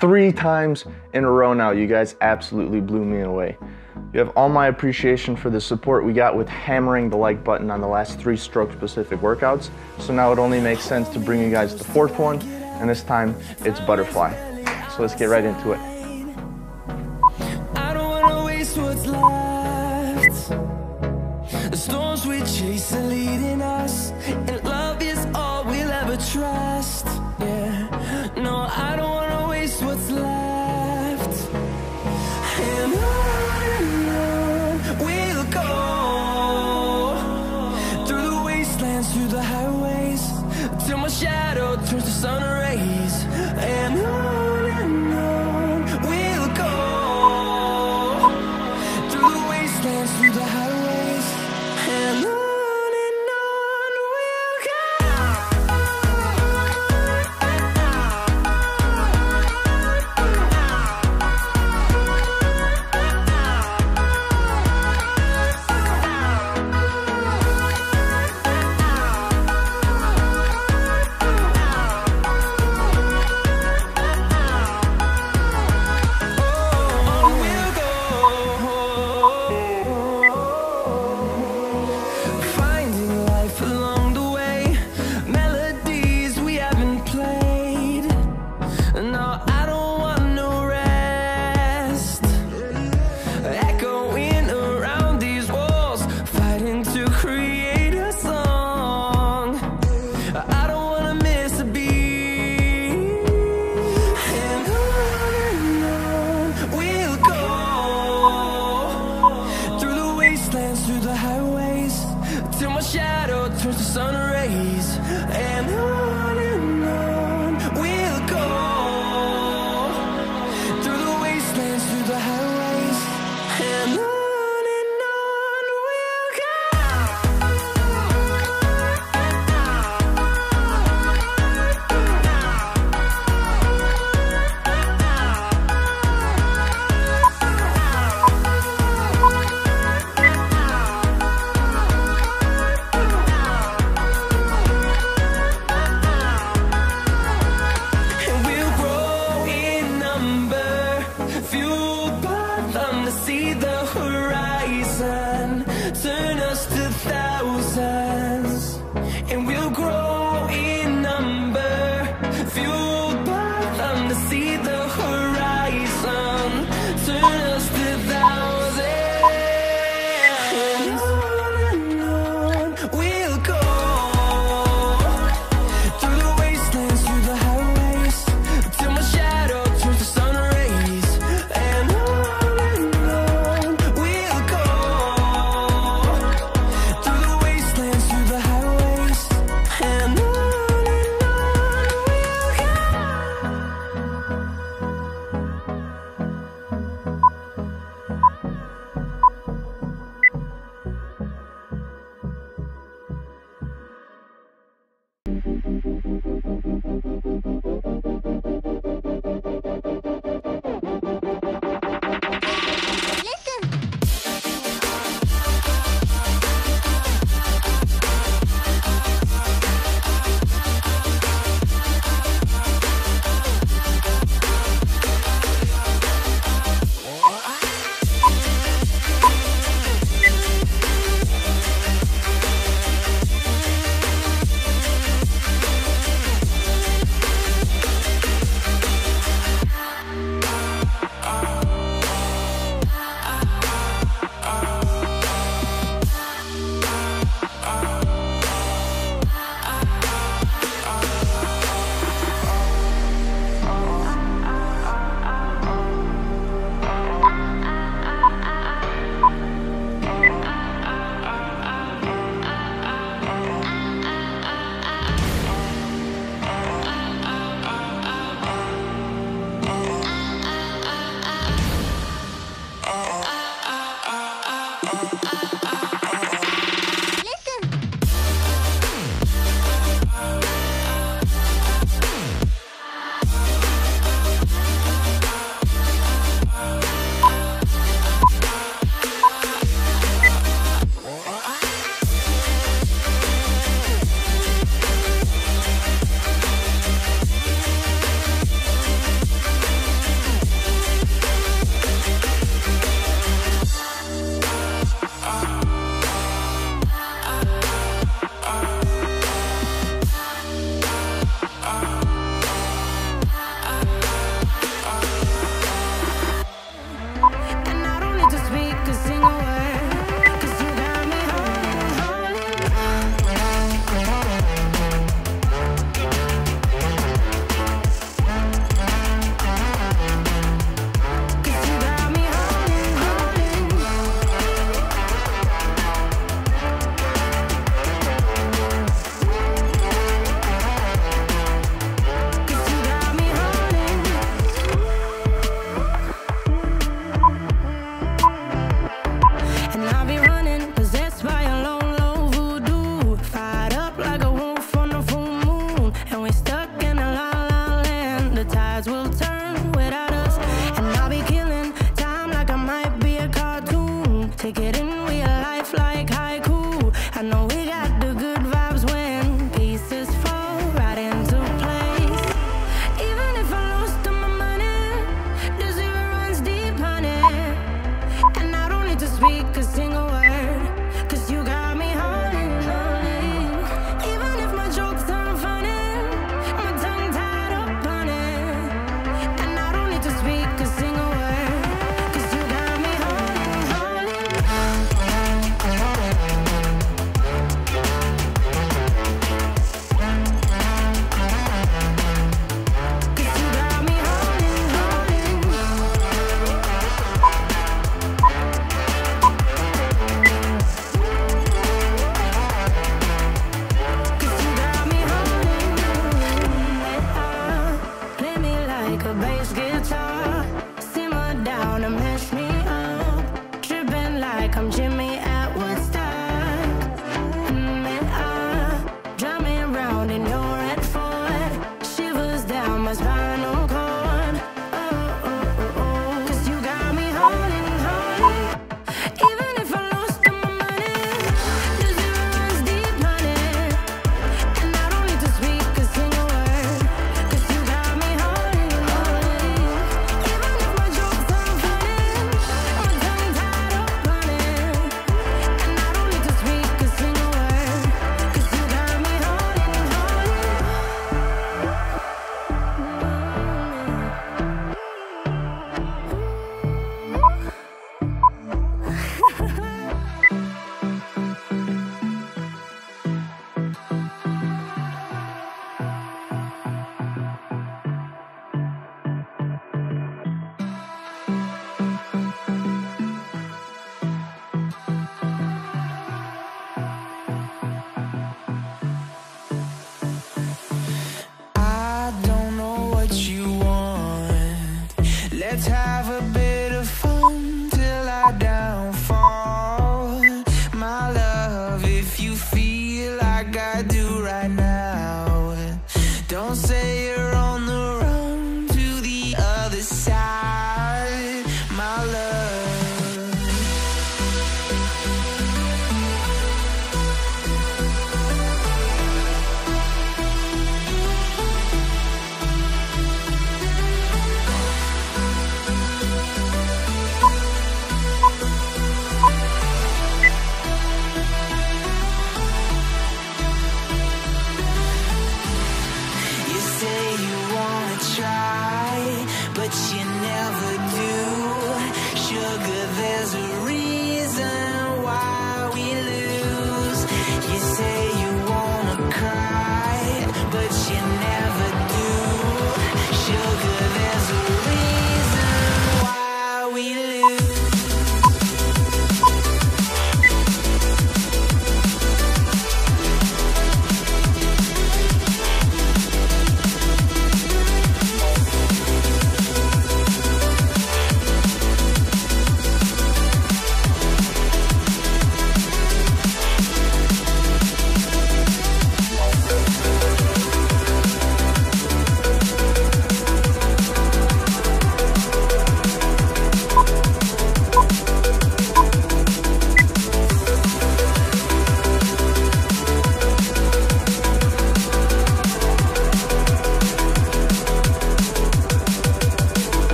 three times in a row now. You guys absolutely blew me away. You have all my appreciation for the support we got with hammering the like button on the last three stroke specific workouts. So now it only makes sense to bring you guys the fourth one, and this time it's butterfly. So let's get right into it. The storms we chase are leading us, and love is all we'll ever trust. Shadow turns to to sing away. return without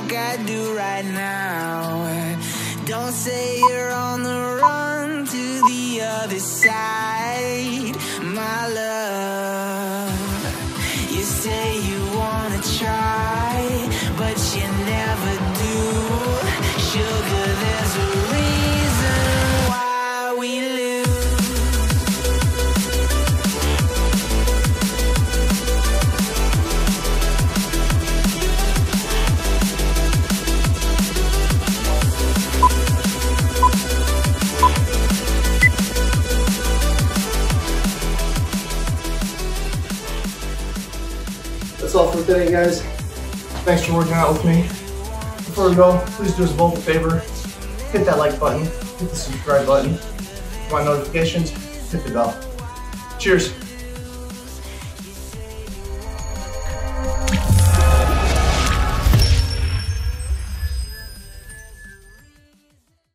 like I do right now. Don't say you're on the run to the other side, my love. You say you wanna try. For today, guys. Thanks for working out with me. Before we go, please do us both a favor. Hit that like button, hit the subscribe button. Want notifications? Hit the bell. Cheers.